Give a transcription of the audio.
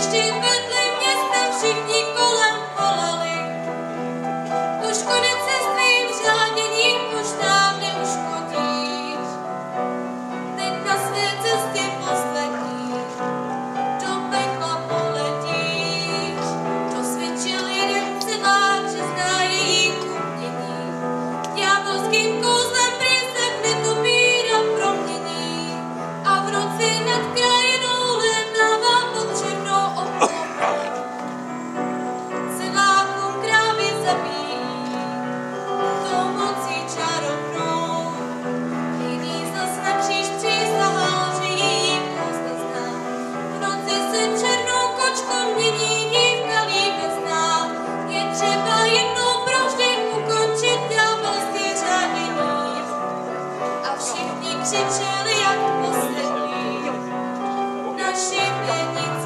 Tím nim się przeleja ostatnio na siebie nic